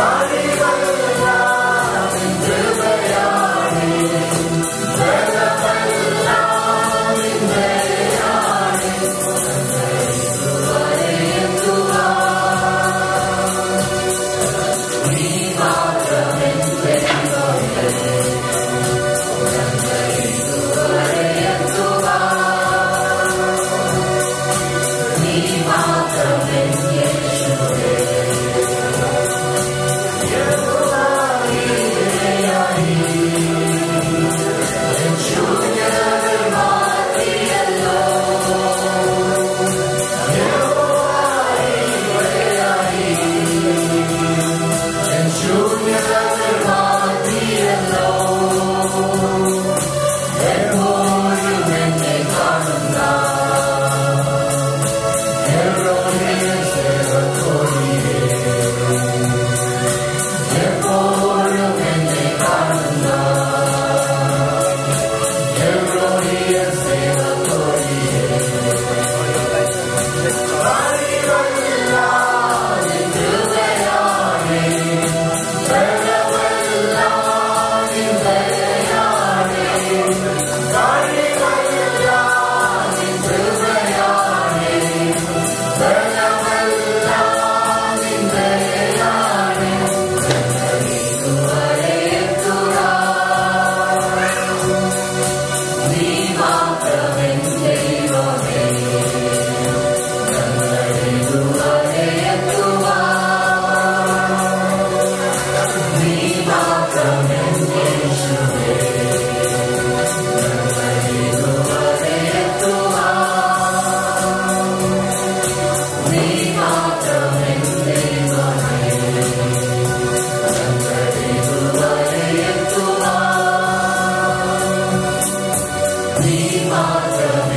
Somebody सत्यं ते